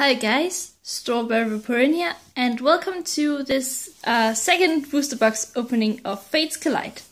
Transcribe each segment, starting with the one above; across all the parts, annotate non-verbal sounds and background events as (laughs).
Hi guys, Strawberry Vaporeon here, and welcome to this uh, second booster box opening of Fates Collide.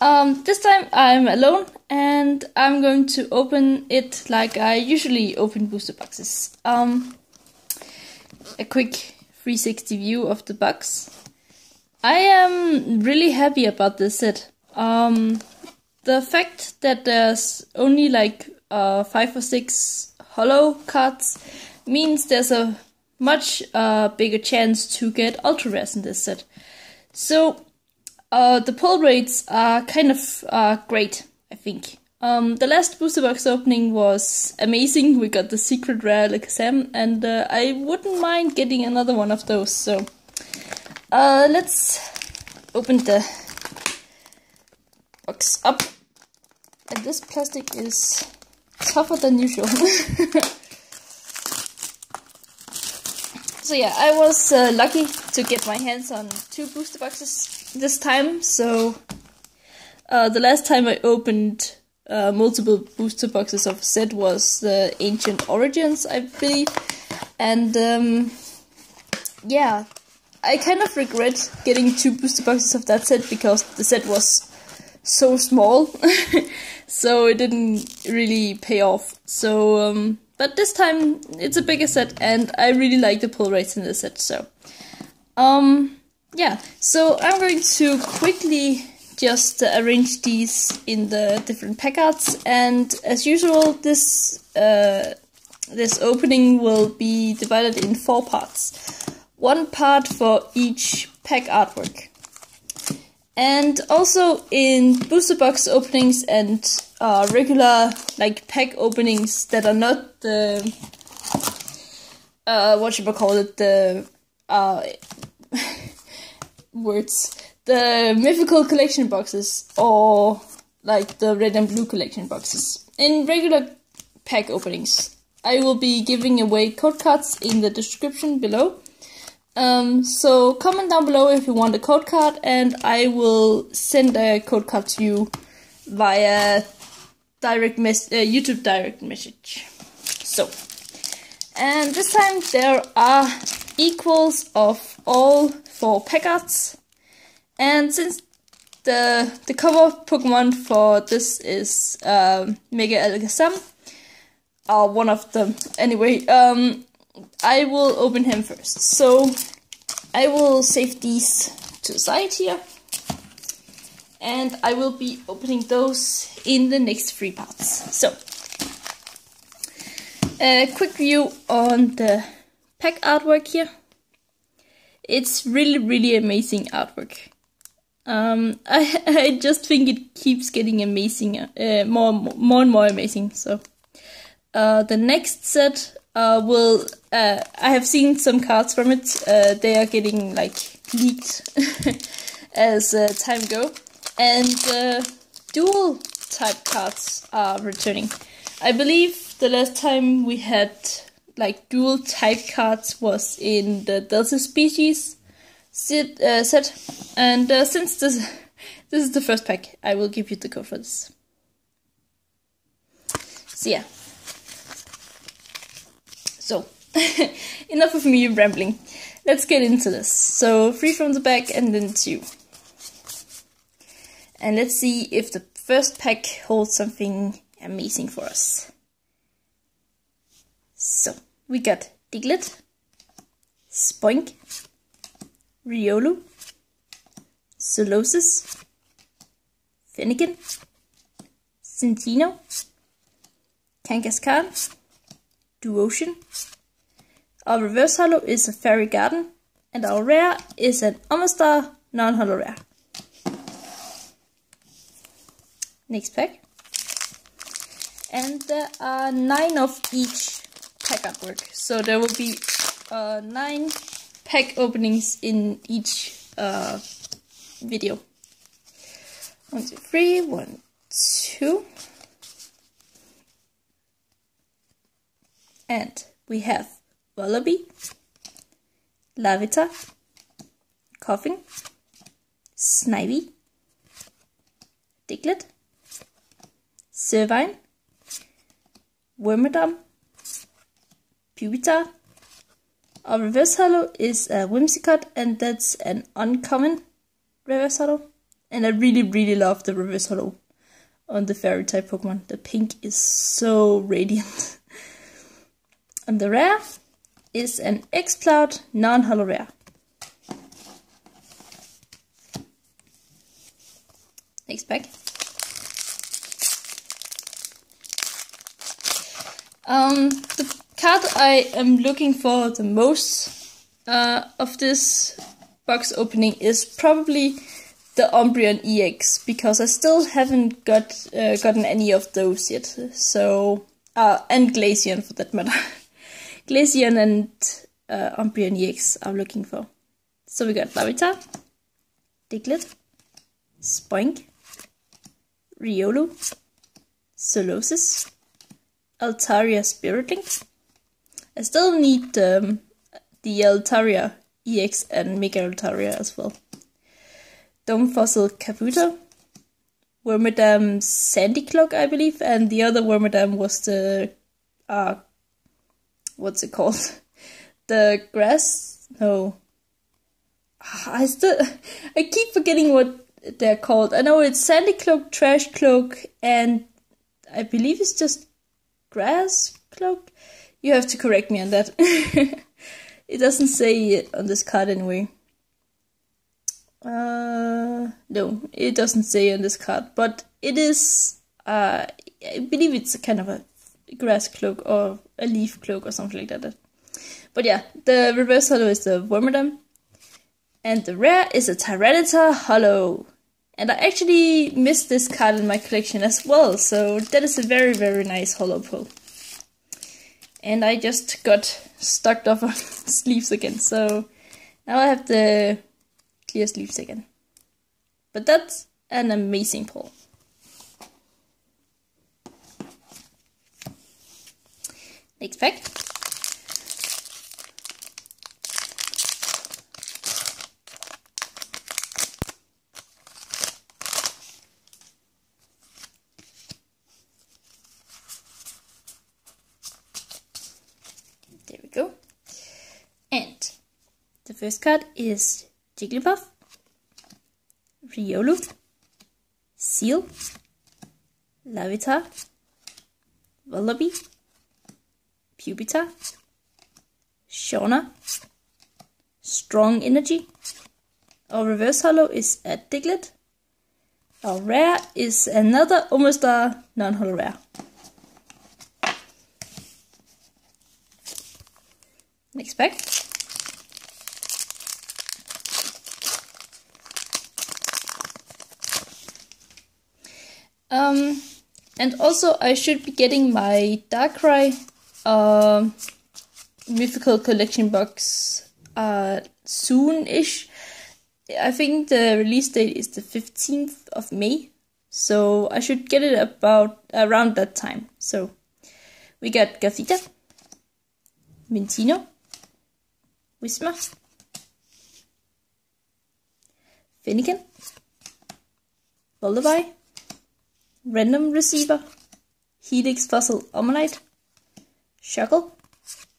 Um, this time I'm alone, and I'm going to open it like I usually open booster boxes. Um, a quick 360 view of the box. I am really happy about this set. Um, the fact that there's only like uh, five or six holo cards means there's a much uh, bigger chance to get ultra rares in this set. So uh, the pull rates are kind of uh, great, I think. Um, the last booster box opening was amazing. We got the secret rare Alakazam, and uh, I wouldn't mind getting another one of those. So uh, let's open the box up. And this plastic is tougher than usual. (laughs) so yeah, I was uh, lucky to get my hands on two booster boxes this time. So uh, the last time I opened uh, multiple booster boxes of set was the Ancient Origins, I believe. And um, yeah, I kind of regret getting two booster boxes of that set because the set was so small. (laughs) so it didn't really pay off. So, um, but this time it's a bigger set, and I really like the pull rates in this set. So, um, yeah. So I'm going to quickly just uh, arrange these in the different pack arts, and as usual, this uh, this opening will be divided in four parts. One part for each pack artwork. And also in booster box openings and uh, regular like pack openings that are not the uh, what should I call it the uh, (laughs) words the mythical collection boxes or like the red and blue collection boxes. In regular pack openings, I will be giving away code cards in the description below. Um, so comment down below if you want a code card, and I will send a code card to you via direct mes- uh, YouTube direct message. So, and this time there are equals of all four pack arts, and since the the cover Pokemon for this is um, Mega Alakazam, or one of them anyway. Um, I will open him first. So I will save these to the side here. And I will be opening those in the next three parts. So, a quick view on the pack artwork here. It's really, really amazing artwork. Um, (laughs) I, I just think it keeps getting amazing, uh, more, more and more amazing. So, uh, the next set uh, will uh, I have seen some cards from it. Uh, they are getting like leaked (laughs) as uh, time go, and uh, dual type cards are returning. I believe the last time we had like dual type cards was in the Delta species set, uh, set. and since this (laughs) this is the first pack, I will give you the code for this. So yeah. So, (laughs) enough of me rambling. Let's get into this. So, three from the back and then two. And let's see if the first pack holds something amazing for us. So, we got Diglett, Spoink, Riolu, Solosis, Fennekin, Centino, Kangaskhan, Duocean. Our reverse holo is a Fairy Garden, and our rare is an Omastar non-holo rare. Next pack. And there are nine of each pack artwork. So there will be uh, nine pack openings in each uh, video. One, two, three, one, two. And we have Vullaby, Larvitar, Koffing, Snivy, Diglett, Servine, Wormadam, Pupitar. Our reverse holo is a Whimsicott, and that's an uncommon reverse holo. And I really, really love the reverse holo on the fairy type Pokemon. The pink is so radiant. (laughs) and the rare is an X-Cloud non-holo rare. Next pack. Um, the card I am looking for the most uh, of this box opening is probably the Umbreon EX because I still haven't got uh, gotten any of those yet. So uh, and Glaceon for that matter. (laughs) Glaceon and uh, Umbreon EX I'm looking for. So we got Larvitar, Diglett, Spoink, Riolu, Solosis, Altaria Spiritlink. I still need um, the Altaria EX and Mega Altaria as well. Dome Fossil Kabuto, Wormadam Sandy Cloak, I believe, and the other Wormadam was the uh what's it called? (laughs) the grass no (sighs) I still (laughs) I keep forgetting what they're called. I know it's Sandy Cloak, Trash Cloak, and I believe it's just Grass Cloak. You have to correct me on that. (laughs) it doesn't say it on this card anyway. Uh, no, it doesn't say on this card, but it is. Uh, I believe it's kind of a grass cloak or a leaf cloak or something like that. But yeah, the reverse holo is the Wormadam, and the rare is a Tyranitar holo. And I actually missed this card in my collection as well, so that is a very, very nice holo pull. And I just got stocked off on (laughs) sleeves again, so now I have the clear sleeves again. But that's an amazing pull. Next pack. There we go. And the first card is Jigglypuff, Riolu, Seel, Larvitar, Vullaby, Pupitar, Shauna, Strong Energy. Our reverse holo is a Diglett. Our rare is another Omastar non-holo rare. Next pack. Um, and also I should be getting my Darkrai uh, Mythical Collection box uh, soon-ish. I think the release date is the 15th of May. So I should get it about around that time. So we got Gothita, Minccino, Whismur, Fennekin, Vullaby, Random Receiver, Helix Fossil Omanyte, Shuckle.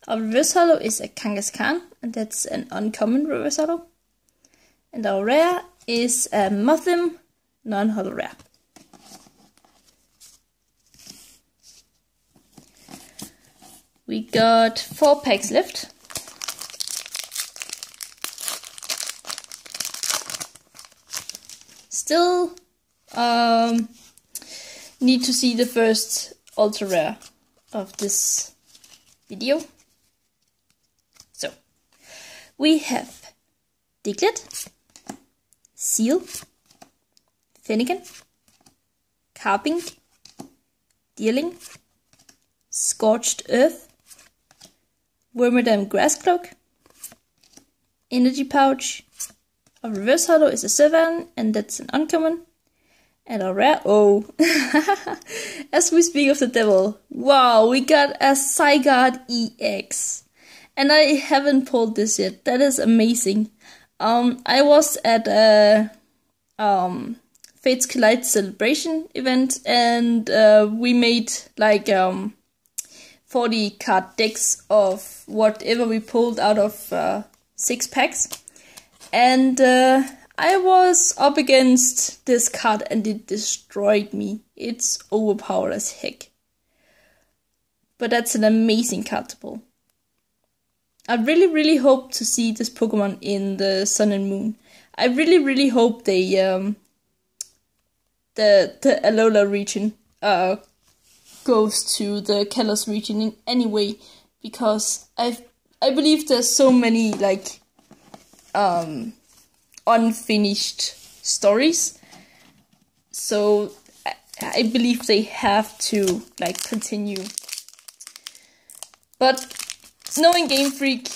Our reverse holo is a Kangaskhan, and that's an uncommon reverse holo. And our rare is a Mothim non-holo rare. We got four packs left. Still um, need to see the first ultra rare of this video. So, we have Diglett, Seel, Fennekin, Carbink, Deerling, Scorched Earth, Wormadam Grasscloak, Energy Pouch, a reverse Hollow is a Sevan, and that's an uncommon. And a rare oh (laughs) As we speak of the devil, wow, we got a Zygarde EX. And I haven't pulled this yet. That is amazing. Um, I was at a um, Fates Collide celebration event and uh, we made like um, 40 card decks of whatever we pulled out of uh, six packs. And uh, I was up against this card and it destroyed me. It's overpowered as heck. But that's an amazing card to pull. I really, really hope to see this Pokemon in the Sun and Moon. I really, really hope they um, the the Alola region uh goes to the Kalos region in any way because I I believe there's so many like um unfinished stories. So I, believe they have to like continue. But knowing Game Freak,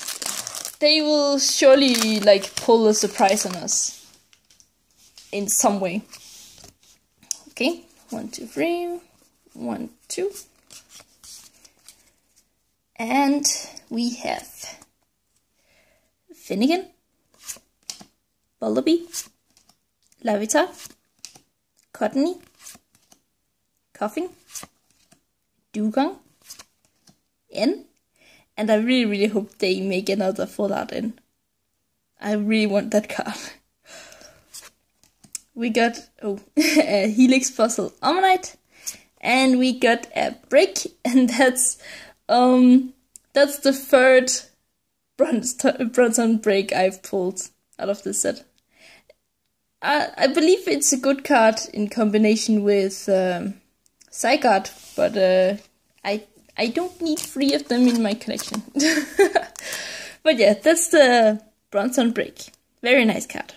they will surely like pull a surprise on us in some way. Okay, one, two, three, one, two. And we have Fennekin, Vullaby, Larvitar, Cottonee, Koffing, Dewgong, N, and I really, really hope they make another Full Art N. I really want that card. we got oh (laughs) a Helix Fossil Omanyte and we got a break, (laughs) and that's um that's the third bronze (laughs) Bronzong break I've pulled out of this set. I believe it's a good card in combination with um, Zygarde, but uh, I I don't need three of them in my collection. (laughs) but yeah, that's the Bronzong break. Very nice card.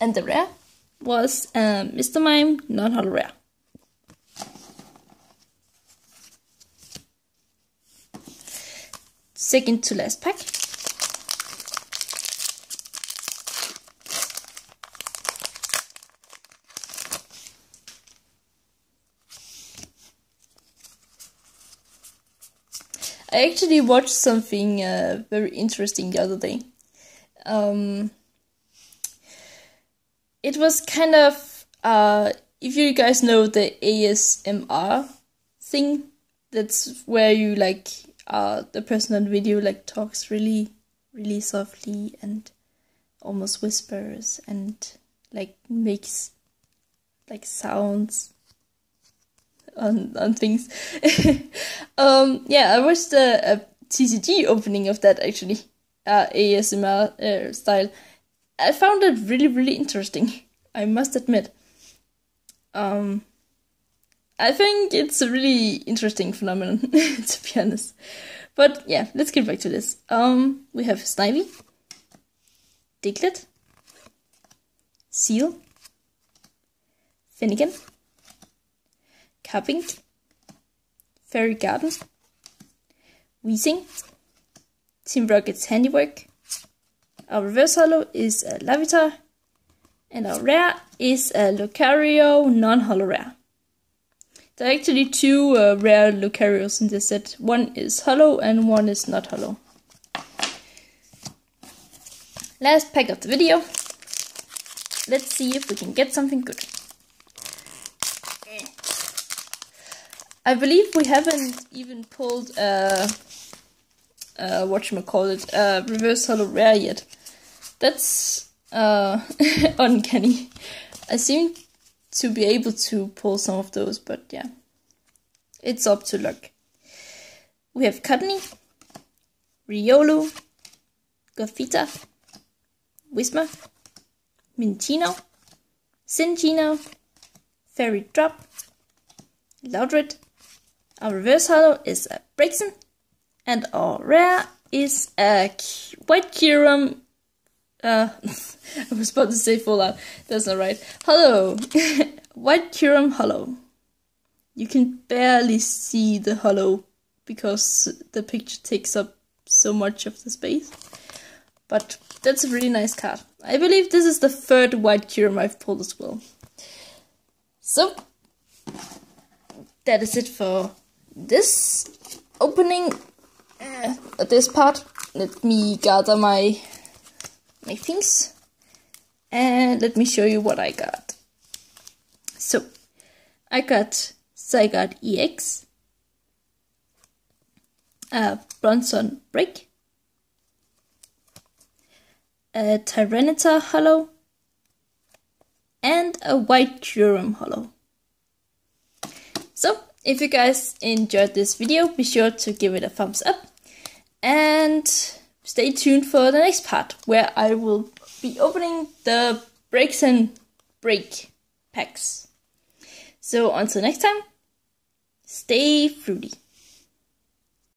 And the rare was um, Mr. Mime non-holo rare. Second to last pack. I actually watched something uh, very interesting the other day. Um, it was kind of uh, if you guys know the ASMR thing, that's where you like uh, the person on video like talks really, really softly and almost whispers and like makes like sounds on on things. (laughs) um, yeah, I watched a, a TCG opening of that actually, uh, ASMR uh, style. I found it really really interesting. (laughs) I must admit. Um, I think it's a really interesting phenomenon (laughs) to be honest. But yeah, let's get back to this. Um, we have Snivy, Diglett, Seel, Fennekin, Cupping, Fairy Garden, Weezing, Team Rocket's Handiwork. Our reverse holo is a Larvitar, and our rare is a Lucario non-holo rare. There are actually two uh, rare Lucarios in this set. One is holo and one is not holo. Last pack of the video. Let's see if we can get something good. I believe we haven't even pulled a, a whatchamacallit, a reverse holo rare yet. That's uh, (laughs) uncanny. I seem to be able to pull some of those, but yeah. It's up to luck. We have Cottonee, Riolu, Gothita, Whismur, Minccino, Cinccino, Fairy Drop, Loudred, our reverse holo is a Braixen, and our rare is a White Kyurem. Uh, (laughs) I was about to say Full Art. That's not right. Holo, (laughs) White Kyurem Hollow. You can barely see the hollow because the picture takes up so much of the space. But that's a really nice card. I believe this is the third White Kyurem I've pulled as well. So, that is it for this opening uh, this part let me gather my my things and let me show you what I got so I got got EX, a Bronzong Break, a Tyranitar Hollow, and a White Kyurem Hollow. If you guys enjoyed this video, be sure to give it a thumbs up and stay tuned for the next part where I will be opening the breaks and break packs. So until next time, stay fruity.